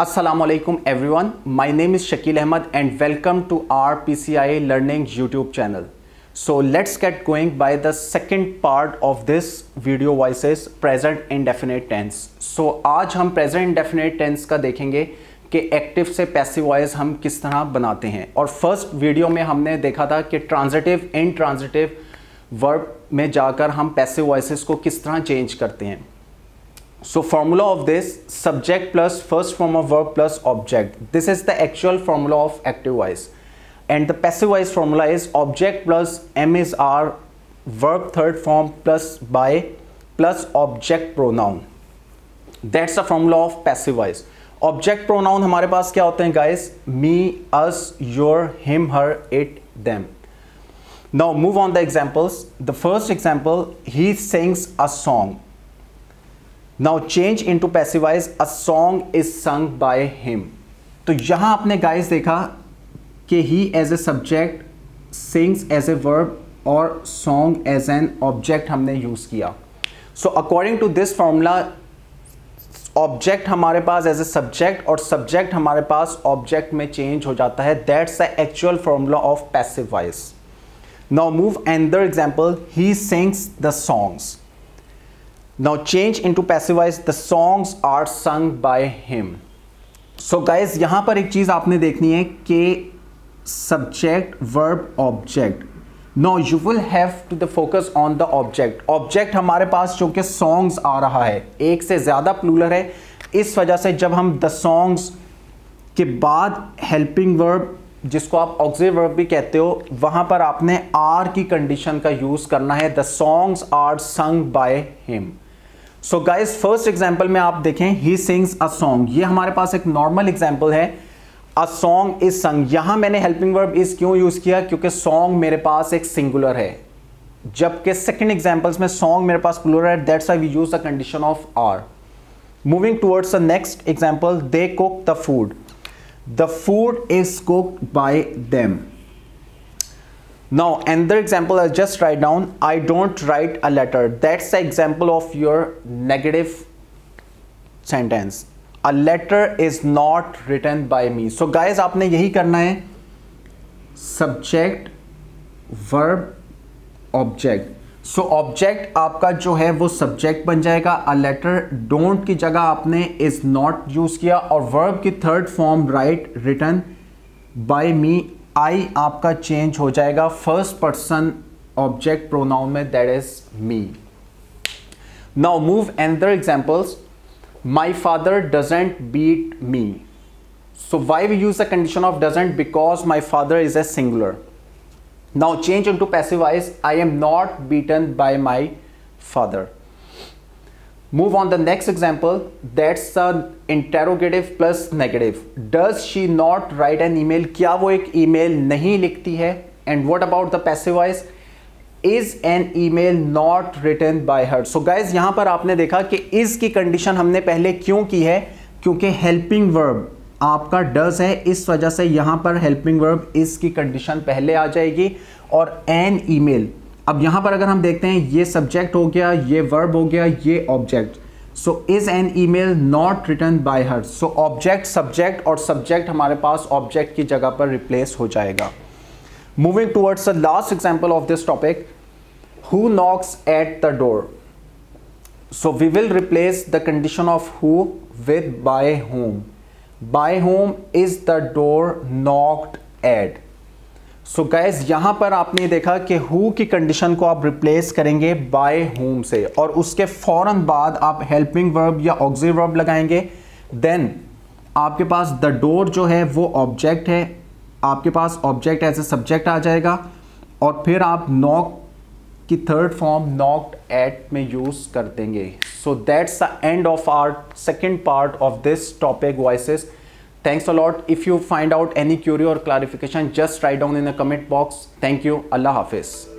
Aslam everyone my name is Shakeel Ahmed and welcome to R P C I learning YouTube channel so let's get going by the second part of this video voice present indefinite tense so आज हम present in definite tense का देखेंगे कि active से passive voice हम किस तरह बनाते हैं। और फ़र्स्ट वीडियो में हमने देखा था कि ट्रांजटिव इन ट्रांजिटिव वर्ब में जाकर हम पैसे वॉइस को किस तरह चेंज करते हैं। So formula of this subject plus first form of verb plus object. This is the actual formula of active voice. And the passive voice formula is object plus M is R verb third form plus by plus object pronoun. That's the formula of passive voice. Object pronoun हमारे पास क्या होते हैं guys? Me, us, your, him, her, it, them. Now move on the examples. The first example, he sings a song. Now change into passive voice a song is sung by him तो यहाँ आपने guys देखा कि he as a subject sings as a verb और song as an object हमने use किया। So according to this formula object हमारे पास एज ए सब्जेक्ट और सब्जेक्ट हमारे पास ऑब्जेक्ट में चेंज हो जाता है। That's the actual formula of passive voice now move another example he sings the songs now change into passive voice, the songs are sung by him. So guys, यहाँ पर एक चीज़ आपने देखनी है कि subject, verb, object. No you will have to the focus on the object object हमारे पास चूँकि सॉन्ग्स आ रहा है, एक से ज़्यादा प्लूलर है। इस वजह से जब हम द सॉन्ग्स के बाद हेल्पिंग वर्ब जिसको आप ऑक्सिलरी वर्ब भी कहते हो, वहाँ पर आपने आर की कंडीशन का यूज़ करना है। The songs are sung by him so guys first example में आप देखें ही सिंग्स अ सॉन्ग ये हमारे पास एक नॉर्मल एग्ज़ाम्पल है। अ सॉन्ग इज़ संग यहाँ मैंने हेल्पिंग वर्ब इज़ क्यों यूज़ किया? क्योंकि सॉन्ग मेरे पास एक सिंगुलर है। जबकि सेकंड एग्जाम्पल्स में सॉन्ग मेरे पास प्लूरल है that's why we use the condition of are moving towards the next example they cook the food the food is cooked by them Now another example I'll just write down. I don't write a letter. That's the example of your negative sentence. A letter is not written by me. So guys आपने यही करना है subject verb object. So object आपका जो है वो subject बन जाएगा अ लेटर डोंट की जगह आपने इज़ नॉट यूज़ किया और वर्ब की third form write written by me I आपका चेंज हो जाएगा फ़र्स्ट पर्सन ऑब्जेक्ट प्रोनाउन में that is me now move another examples my father doesn't beat me so why we use the condition of doesn't because my father is a singular now change into passive voice I am not beaten by my father Move on the next example. That's the interrogative plus negative. Does she not write an email? क्या वो एक email नहीं लिखती है? And what about the passive voice? Is an email not written by her? So guys यहाँ पर आपने देखा कि is की condition हमने पहले क्यों की है क्योंकि helping verb आपका डज है इस वजह से यहाँ पर हेल्पिंग वर्ब इस की कंडीशन पहले आ जाएगी और एन ईमेल अब यहाँ पर अगर हम देखते हैं, ये सब्जेक्ट हो गया, ये वर्ब हो गया, ये object so is an email not written by her so object subject और सब्जेक्ट हमारे पास ऑब्जेक्ट की जगह पर रिप्लेस हो जाएगा. Moving towards the last example of this topic who knocks at the door so we will replace the condition of who with by whom by whom is the door knocked at so so guys यहाँ पर आपने देखा कि who की condition को आप replace करेंगे bye home से। और उसके फ़ौरन बाद आप हेल्पिंग वर्ब या ऑक्सिलरी वर्ब लगाएँगे। देन आपके पास द डोर जो है, वो ऑब्जेक्ट है। आपके पास ऑब्जेक्ट एज ए सब्जेक्ट आ जाएगा। और फिर आप नॉक की थर्ड फॉर्म नॉक्ड एट में यूज़ कर देंगे। So that's the end of our second part of this topic voices Thanks a lot. If you find out any query or clarification, just write down in the comment box. Thank you. Allah Hafiz.